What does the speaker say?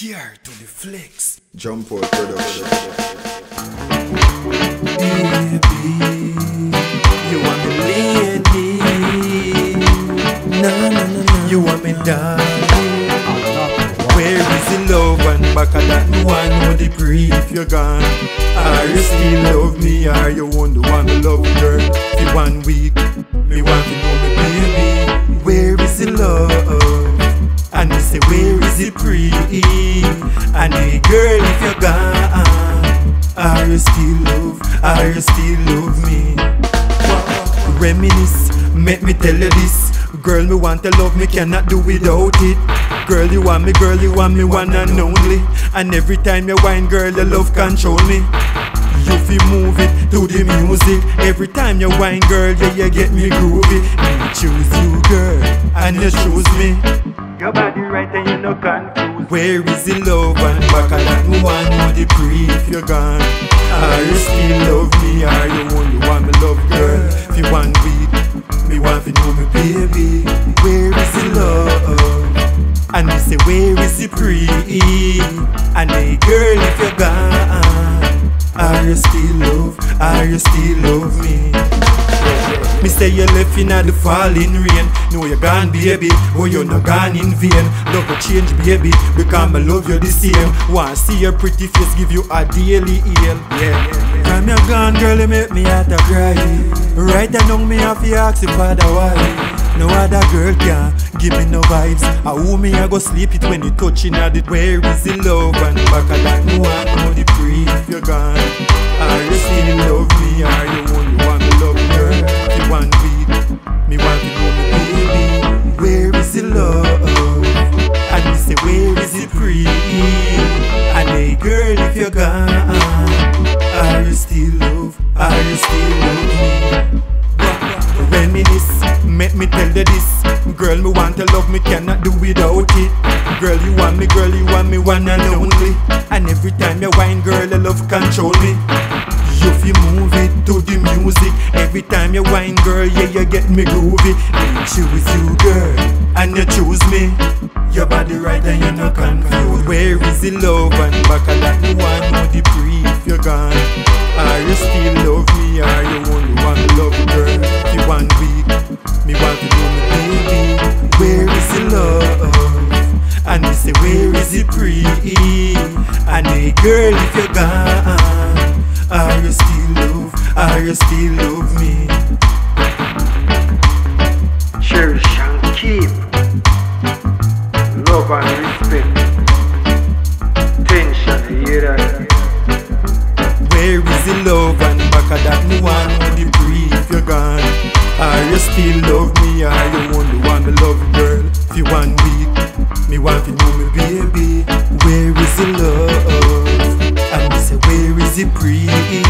Care to the flex. Jump out production. Baby, you want me lady. No, no, no, no. You want me darling. Where is the love and back of that one know the brief you're gone? Are you still love me? Are you one the one to love girl? For one week, me want to know me baby. If you're gone, are you still love? Are you still love me? Reminisce, make me tell you this. Girl, me want to love me, cannot do without it. Girl, you want me, girl, you want me, one and only. And every time you whine, girl, your love control me. You feel move it to the music. Every time you whine, girl, yeah, you get me groovy. Me choose you, girl, and you choose me. Your body right and you no confused. Where is the love and back of that one know the grief you're gone? Are you still love me? Are you only one me love, girl? For one week, me me want to know me, baby. Where is the love? And me say, where is the pre? And hey, girl, if you're gone, are you still love? Are you still say you left in the falling rain. No, you gone, baby. Oh, you're not gone in vain. Love will change, baby. Because me love you the same. Want see your pretty face, give you a daily heal. Yeah. From you gone, girl, you make me out to cry. Right now, me have to ask you for why. No other girl can give me no vibes. I who me I go sleep it when you touching at it. Where is the love and back of that no one know the free if you're gone. Are you're gone, are you still love? Are you still love me? Reminisce, make me tell you this. Girl, me want to love me, cannot do without it. Girl, you want me, girl, you want me one and only. And every time you whine, girl, your love control me. You feel move it to the music. Every time you whine, girl, yeah, you get me groovy. Me choose you, girl, and you choose me. Your body right and you're not Where is the love and back of that one know the brief you're gone Are you still love me, are you only one love girl For one week, me want to know me baby Where is the love? And me say where is the pre? And hey girl if you're gone Are you still love, are you still love me? That me want brief you're gone. Are you still love me? Are you only one me love girl? If you want me me want to know me baby. Where is the love? Me say where is the brief